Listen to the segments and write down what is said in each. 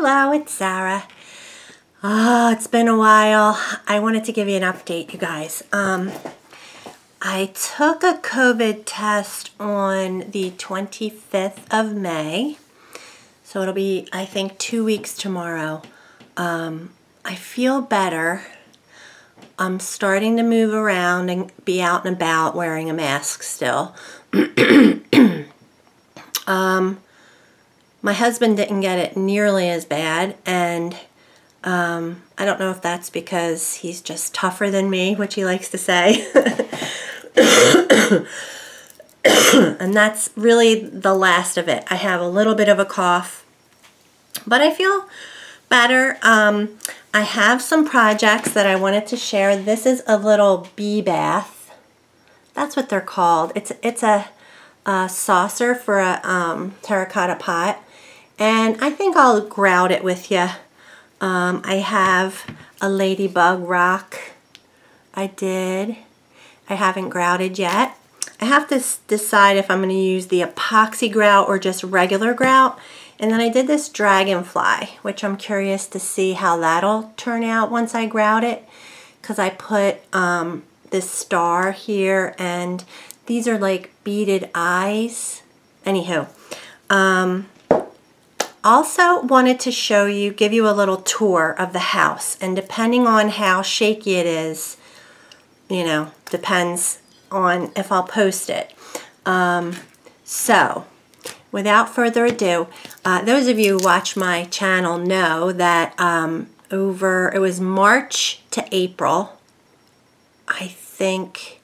Hello, it's Sara. Oh, it's been a while. I wanted to give you an update, you guys. Um, I took a COVID test on the 25th of May. So it'll be, I think, two weeks tomorrow. Um, I feel better. I'm starting to move around and be out and about wearing a mask still. um, my husband didn't get it nearly as bad, and um, I don't know if that's because he's just tougher than me, which he likes to say. and that's really the last of it. I have a little bit of a cough, but I feel better. Um, I have some projects that I wanted to share. This is a little bee bath. That's what they're called. It's, it's a, a saucer for a um, terracotta pot. And I think I'll grout it with you. Um, I have a ladybug rock. I did. I haven't grouted yet. I have to decide if I'm going to use the epoxy grout or just regular grout. And then I did this dragonfly, which I'm curious to see how that'll turn out once I grout it. Because I put um, this star here and these are like beaded eyes. Anywho, um, also wanted to show you, give you a little tour of the house. And depending on how shaky it is, you know, depends on if I'll post it. Um, so, without further ado, uh, those of you who watch my channel know that um, over, it was March to April, I think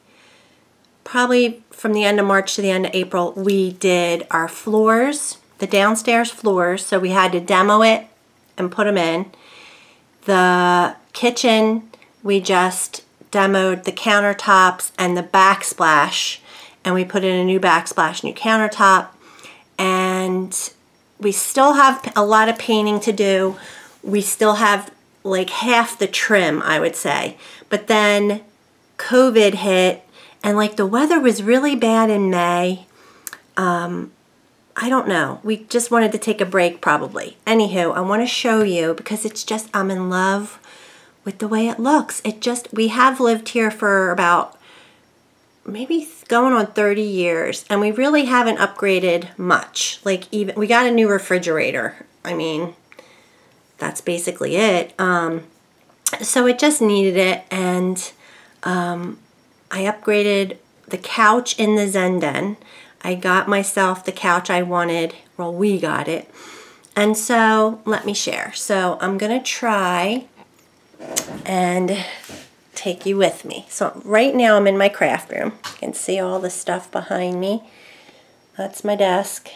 probably from the end of March to the end of April, we did our floors, the downstairs floors, so we had to demo it and put them in. The kitchen, we just demoed the countertops and the backsplash, and we put in a new backsplash, new countertop, and we still have a lot of painting to do. We still have like half the trim, I would say. But then COVID hit, and like the weather was really bad in May. Um, I don't know. We just wanted to take a break probably. Anywho, I want to show you because it's just, I'm in love with the way it looks. It just, we have lived here for about maybe going on 30 years and we really haven't upgraded much. Like even, we got a new refrigerator. I mean, that's basically it. Um, so it just needed it and um, I upgraded the couch in the Zen Den. I got myself the couch I wanted. Well, we got it. And so let me share. So I'm going to try and take you with me. So right now I'm in my craft room. You can see all the stuff behind me. That's my desk.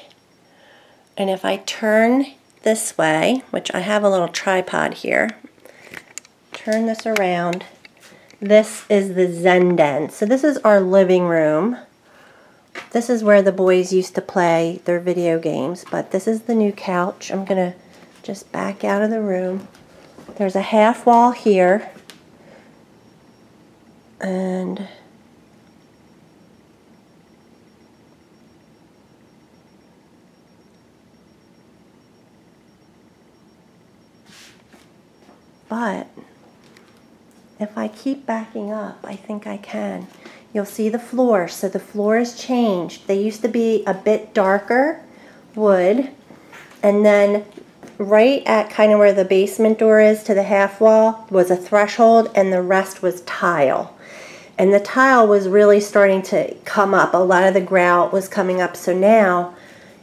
And if I turn this way, which I have a little tripod here, turn this around, this is the Zen Den. So this is our living room. This is where the boys used to play their video games, but this is the new couch. I'm going to just back out of the room. There's a half wall here. And but if I keep backing up, I think I can. You'll see the floor. So the floor has changed. They used to be a bit darker wood. And then right at kind of where the basement door is to the half wall was a threshold and the rest was tile. And the tile was really starting to come up. A lot of the grout was coming up. So now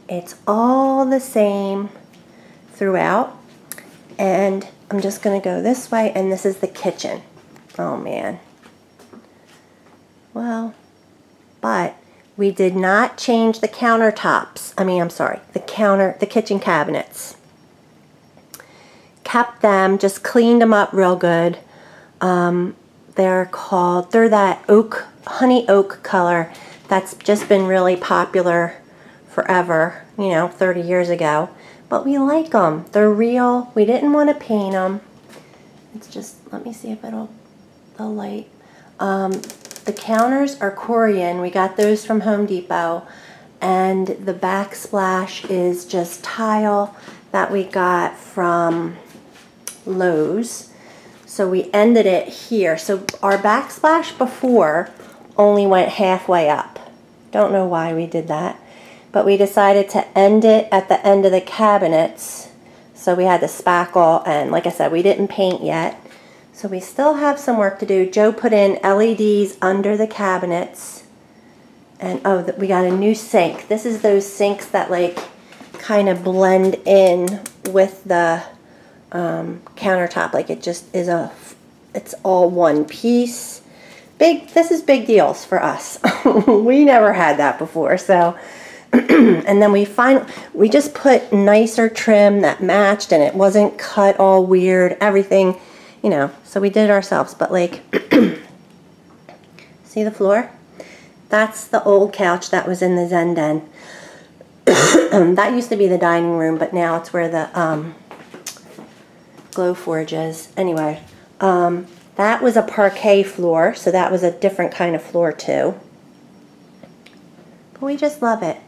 it's all the same throughout. And I'm just going to go this way and this is the kitchen. Oh man. Well, but we did not change the countertops. I mean, I'm sorry, the counter, the kitchen cabinets. Kept them, just cleaned them up real good. Um, they're called, they're that oak, honey oak color that's just been really popular forever, you know, 30 years ago. But we like them. They're real. We didn't want to paint them. It's just, let me see if it'll, the light. Um, the counters are Corian. We got those from Home Depot. And the backsplash is just tile that we got from Lowe's. So we ended it here. So our backsplash before only went halfway up. Don't know why we did that. But we decided to end it at the end of the cabinets. So we had the spackle and like I said, we didn't paint yet. So we still have some work to do. Joe put in LEDs under the cabinets. And oh, we got a new sink. This is those sinks that like kind of blend in with the um, countertop. Like it just is a, it's all one piece. Big, this is big deals for us. we never had that before. So, and then we find, we just put nicer trim that matched and it wasn't cut all weird, everything, you know, so we did it ourselves. But like, see the floor? That's the old couch that was in the Zen Den. that used to be the dining room, but now it's where the um, Glowforge is. Anyway, um, that was a parquet floor, so that was a different kind of floor too. But we just love it.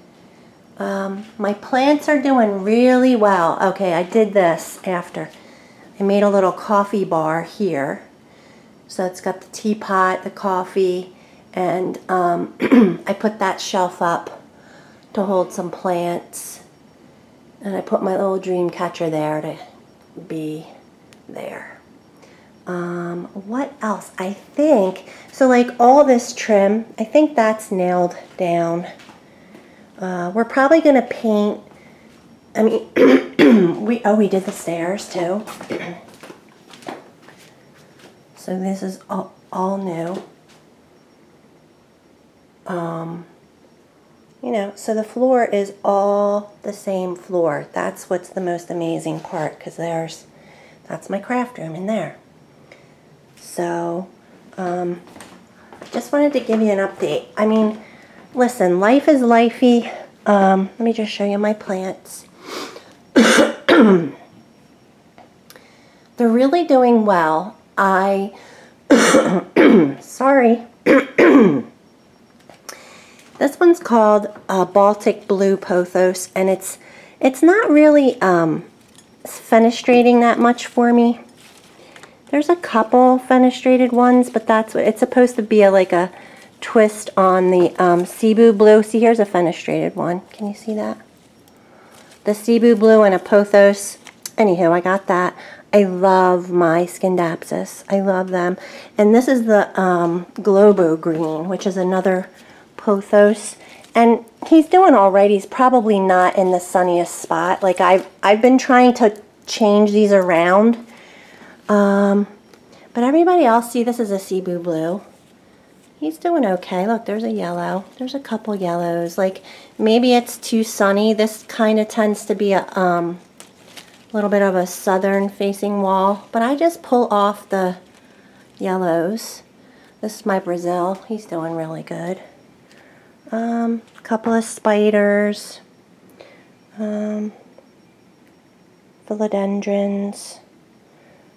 Um, my plants are doing really well. Okay, I did this after. I made a little coffee bar here. So it's got the teapot, the coffee, and um, I put that shelf up to hold some plants. And I put my little dream catcher there to be there. Um, what else? I think, so like all this trim, I think that's nailed down. Uh, we're probably going to paint, I mean, we, oh, we did the stairs too. so this is all, all new. Um, you know, so the floor is all the same floor. That's what's the most amazing part because there's that's my craft room in there. So, um, just wanted to give you an update. I mean, listen, life is lifey. Um, let me just show you my plants. They're really doing well. I, sorry. this one's called uh, Baltic Blue Pothos, and it's it's not really um, fenestrating that much for me. There's a couple fenestrated ones, but that's what it's supposed to be a, like a twist on the um, Cebu Blue. See, here's a fenestrated one. Can you see that? The Cebu Blue and a Pothos. Anywho, I got that. I love my Scindapsus. I love them. And this is the um, Global Green, which is another Pothos. And he's doing all right. He's probably not in the sunniest spot. Like I've, I've been trying to change these around. Um, but everybody else, see this is a Cebu blue. He's doing okay. Look, there's a yellow. There's a couple yellows. Like maybe it's too sunny. This kind of tends to be a um, little bit of a southern facing wall. But I just pull off the yellows. This is my Brazil. He's doing really good. Um, a couple of spiders, um, philodendrons.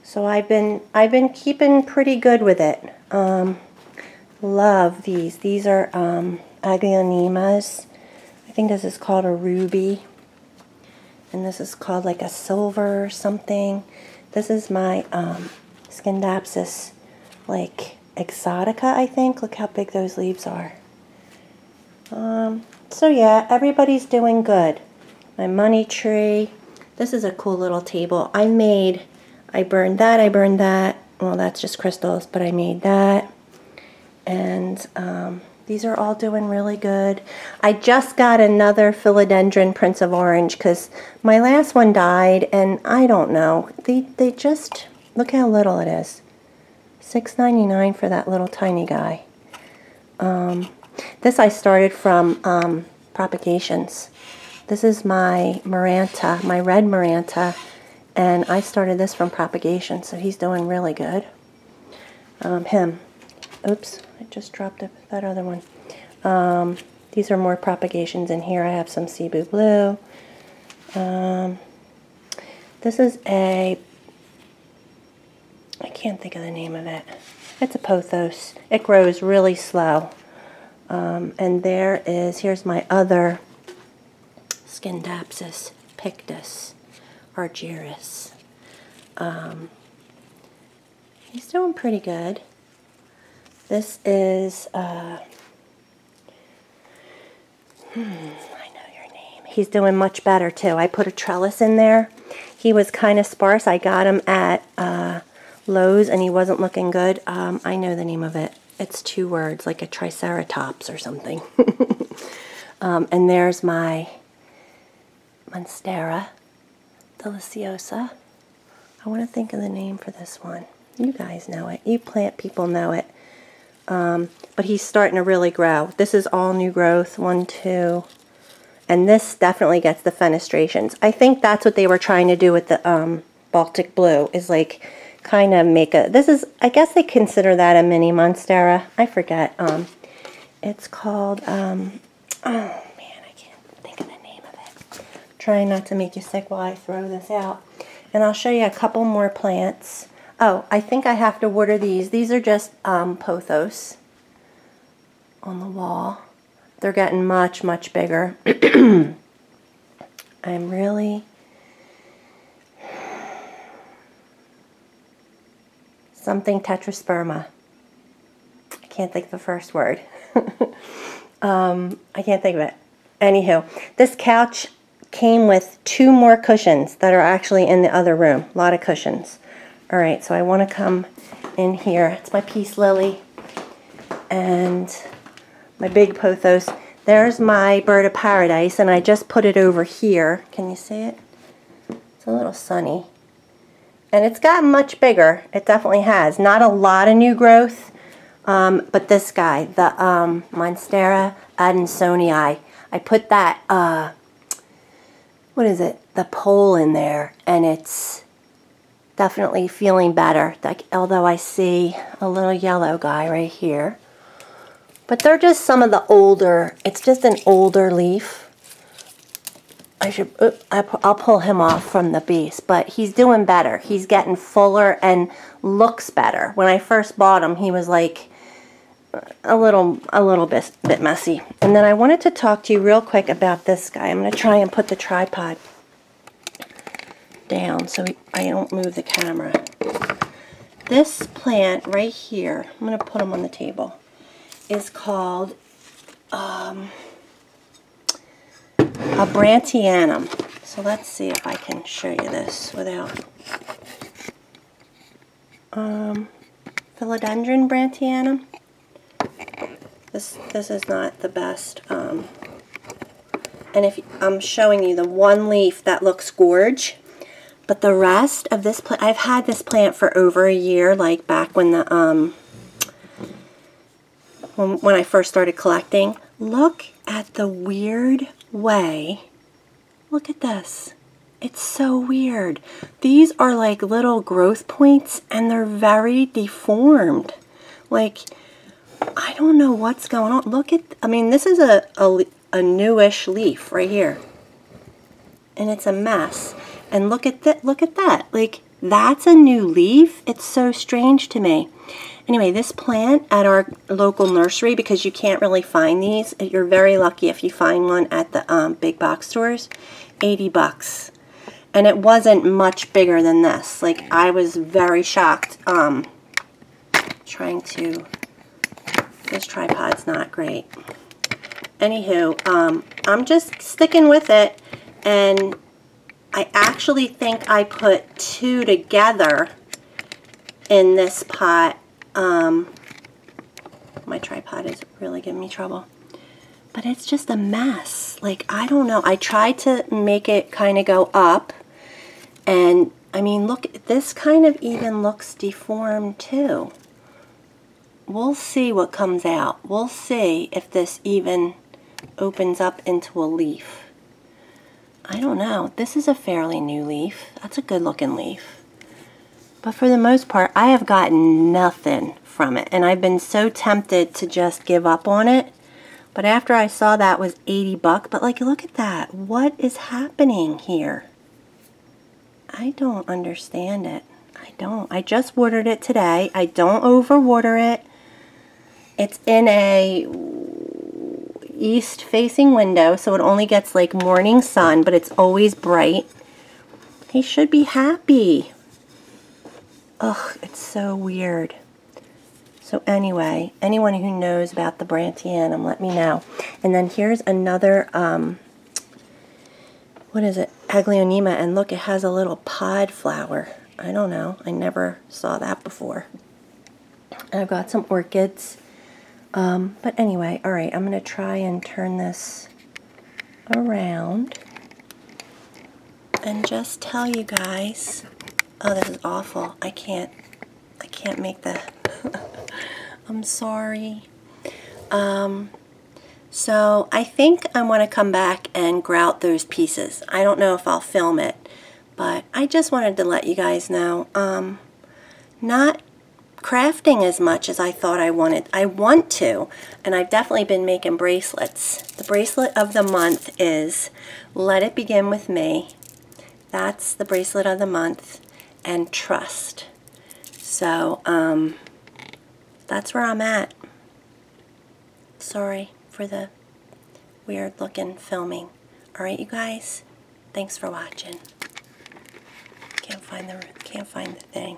So I've been I've been keeping pretty good with it. Um, love these. These are um, Aglaonemas. I think this is called a ruby. And this is called like a silver or something. This is my um, like exotica, I think. Look how big those leaves are. Um, so yeah, everybody's doing good. My money tree. This is a cool little table. I made, I burned that, I burned that. Well, that's just crystals, but I made that. And um, these are all doing really good. I just got another Philodendron Prince of Orange because my last one died, and I don't know. They, they just, look how little it is. $6.99 for that little tiny guy. Um, this I started from um, propagations. This is my Maranta, my red Maranta, and I started this from propagation, so he's doing really good. Um, him. Oops, I just dropped that other one. Um, these are more propagations in here. I have some Cebu Blue. Um, this is a, I can't think of the name of it. It's a pothos. It grows really slow. Um, and there is, here's my other Scindapsus pictus. Argyraeus. Um, he's doing pretty good. This is, uh, hmm, I know your name. He's doing much better too. I put a trellis in there. He was kind of sparse. I got him at uh, Lowe's and he wasn't looking good. Um, I know the name of it. It's two words, like a triceratops or something. um, and there's my Monstera deliciosa. I want to think of the name for this one. You guys know it. You plant people know it. Um, but he's starting to really grow. This is all new growth, one, two, and this definitely gets the fenestrations. I think that's what they were trying to do with the um, Baltic Blue, is like kind of make a, this is, I guess they consider that a mini Monstera. I forget. Um, it's called, um, oh man, I can't think of the name of it. trying not to make you sick while I throw this out. And I'll show you a couple more plants. Oh, I think I have to water these. These are just um, pothos on the wall. They're getting much, much bigger. I'm really something tetrasperma. I can't think of the first word. um, I can't think of it. Anywho, this couch came with two more cushions that are actually in the other room. A lot of cushions. All right, so I want to come in here. It's my peace lily and my big pothos. There's my bird of paradise, and I just put it over here. Can you see it? It's a little sunny. And it's gotten much bigger. It definitely has. Not a lot of new growth, um, but this guy, the um, Monstera adansonii, I put that, uh, what is it, the pole in there, and it's definitely feeling better, like, although I see a little yellow guy right here. But they're just some of the older, it's just an older leaf. I should, I'll pull him off from the base, but he's doing better. He's getting fuller and looks better. When I first bought him, he was like a little, a little bit, bit messy. And then I wanted to talk to you real quick about this guy. I'm going to try and put the tripod down so I don't move the camera. This plant right here, I'm going to put them on the table, is called um, a brandtianum. So let's see if I can show you this without um, Philodendron brandtianum. This this is not the best. Um, and if I'm showing you the one leaf that looks gorge, but the rest of this plant, I've had this plant for over a year, like back when the, um, when, when I first started collecting. Look at the weird way. Look at this. It's so weird. These are like little growth points and they're very deformed. Like, I don't know what's going on. Look at, I mean, this is a, a, a newish leaf right here. And it's a mess. And look at that, look at that. Like, that's a new leaf. It's so strange to me. Anyway, this plant at our local nursery, because you can't really find these, you're very lucky if you find one at the um, big box stores, 80 bucks. And it wasn't much bigger than this. Like, I was very shocked. Um, trying to, this tripod's not great. Anywho, um, I'm just sticking with it. And I actually think I put two together in this pot. Um, my tripod is really giving me trouble. But it's just a mess. Like, I don't know. I tried to make it kind of go up. And, I mean, look, this kind of even looks deformed too. We'll see what comes out. We'll see if this even opens up into a leaf. I don't know. This is a fairly new leaf. That's a good looking leaf. But for the most part, I have gotten nothing from it. And I've been so tempted to just give up on it. But after I saw that was 80 buck, but like, look at that. What is happening here? I don't understand it. I don't. I just watered it today. I don't overwater it. It's in a east facing window so it only gets like morning sun but it's always bright He should be happy. Ugh, it's so weird. So anyway, anyone who knows about the Brandtianum, let me know. And then here's another, um, what is it? Aglaonema. And look, it has a little pod flower. I don't know. I never saw that before. And I've got some orchids. Um, but anyway, all right, I'm going to try and turn this around and just tell you guys, oh, this is awful. I can't, I can't make the, I'm sorry. Um, so I think I want to come back and grout those pieces. I don't know if I'll film it, but I just wanted to let you guys know, um, not crafting as much as I thought I wanted. I want to, and I've definitely been making bracelets. The bracelet of the month is Let It Begin With Me. That's the bracelet of the month, and Trust. So, um, that's where I'm at. Sorry for the weird looking filming. Alright, you guys, thanks for watching. Can't find the, can't find the thing.